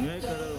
Ne kadar